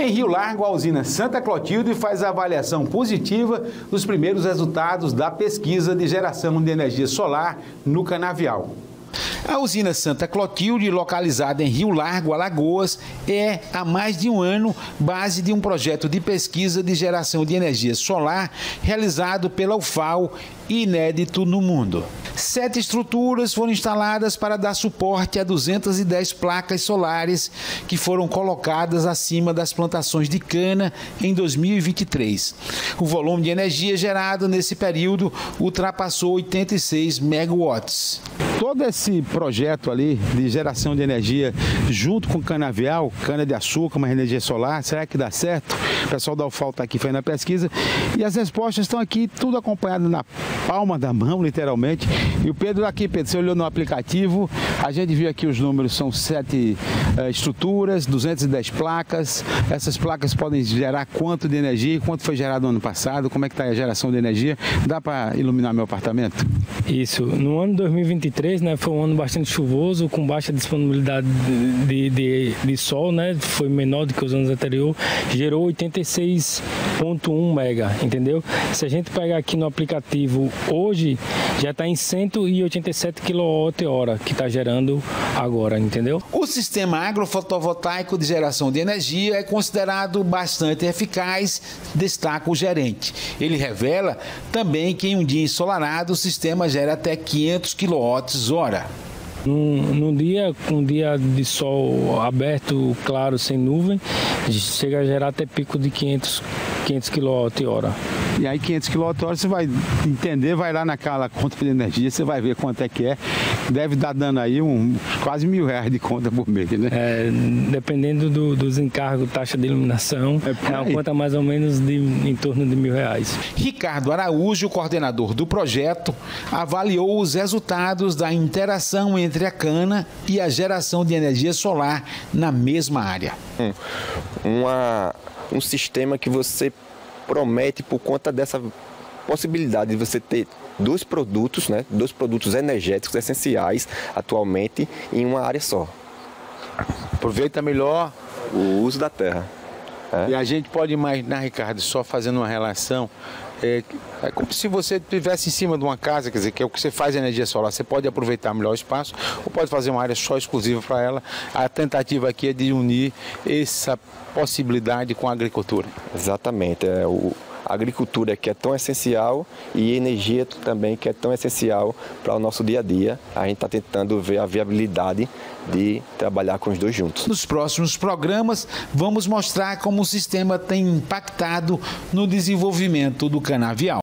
Em Rio Largo, a usina Santa Clotilde faz avaliação positiva dos primeiros resultados da pesquisa de geração de energia solar no canavial. A usina Santa Clotilde, localizada em Rio Largo, Alagoas, é há mais de um ano base de um projeto de pesquisa de geração de energia solar realizado pela UFAO inédito no mundo. Sete estruturas foram instaladas para dar suporte a 210 placas solares que foram colocadas acima das plantações de cana em 2023. O volume de energia gerado nesse período ultrapassou 86 megawatts. Todo esse projeto ali de geração de energia junto com canavial, cana de açúcar, uma energia solar, será que dá certo? O pessoal da UFAL está aqui fazendo a pesquisa e as respostas estão aqui, tudo acompanhado na palma da mão, literalmente. E o Pedro aqui, Pedro, você olhou no aplicativo, a gente viu aqui os números, são sete uh, estruturas, 210 placas. Essas placas podem gerar quanto de energia? Quanto foi gerado no ano passado? Como é que está a geração de energia? Dá para iluminar meu apartamento? Isso. No ano 2023, né, foi um ano bastante chuvoso, com baixa disponibilidade de, de, de sol, né? Foi menor do que os anos anteriores. Gerou 86,1 mega, entendeu? Se a gente pegar aqui no aplicativo hoje já está em 187 kWh que está gerando agora, entendeu? O sistema agrofotovoltaico de geração de energia é considerado bastante eficaz, destaca o gerente. Ele revela também que em um dia ensolarado o sistema gera até 500 kWh. Num, num dia, um dia de sol aberto, claro, sem nuvem, chega a gerar até pico de 500, 500 kWh. E aí 500 kWh você vai entender, vai lá naquela conta de energia, você vai ver quanto é que é. Deve dar dando aí um, quase mil reais de conta por mês, né? É, dependendo do, dos encargos, taxa de iluminação, é, é uma conta mais ou menos de, em torno de mil reais. Ricardo Araújo, coordenador do projeto, avaliou os resultados da interação entre a cana e a geração de energia solar na mesma área. Um, uma, um sistema que você promete por conta dessa possibilidade de você ter dois produtos, né, dois produtos energéticos essenciais atualmente em uma área só. Aproveita melhor o uso da terra. É. E a gente pode imaginar, Ricardo, só fazendo uma relação, é, é, como se você estivesse em cima de uma casa, quer dizer, que é o que você faz energia solar. Você pode aproveitar melhor o espaço ou pode fazer uma área só exclusiva para ela. A tentativa aqui é de unir essa possibilidade com a agricultura. Exatamente. É, o, agricultura que é tão essencial e energia também que é tão essencial para o nosso dia a dia. A gente está tentando ver a viabilidade de trabalhar com os dois juntos. Nos próximos programas, vamos mostrar como o sistema tem impactado no desenvolvimento do canavial.